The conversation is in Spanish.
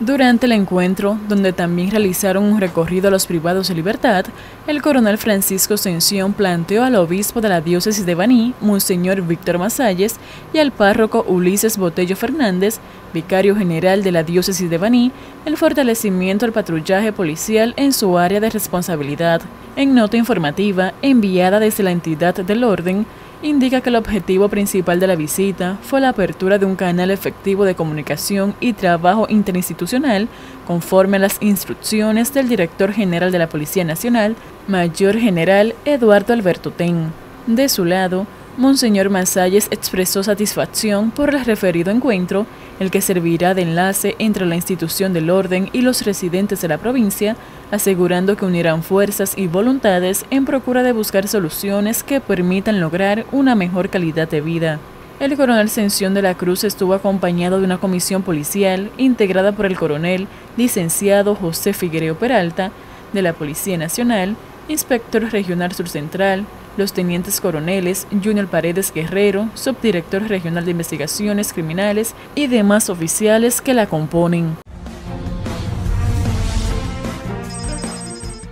Durante el encuentro, donde también realizaron un recorrido a los privados de libertad, el coronel Francisco Sención planteó al obispo de la diócesis de Baní, Monseñor Víctor Masalles, y al párroco Ulises Botello Fernández, vicario general de la diócesis de Baní, el fortalecimiento del patrullaje policial en su área de responsabilidad. En nota informativa enviada desde la entidad del orden, indica que el objetivo principal de la visita fue la apertura de un canal efectivo de comunicación y trabajo interinstitucional conforme a las instrucciones del director general de la Policía Nacional, Mayor General Eduardo Alberto Ten. De su lado, Monseñor Masalles expresó satisfacción por el referido encuentro, el que servirá de enlace entre la institución del orden y los residentes de la provincia, asegurando que unirán fuerzas y voluntades en procura de buscar soluciones que permitan lograr una mejor calidad de vida. El coronel Sención de la Cruz estuvo acompañado de una comisión policial integrada por el coronel licenciado José Figuereo Peralta de la Policía Nacional, inspector regional sur central, los tenientes coroneles Junior Paredes Guerrero, subdirector regional de investigaciones criminales y demás oficiales que la componen.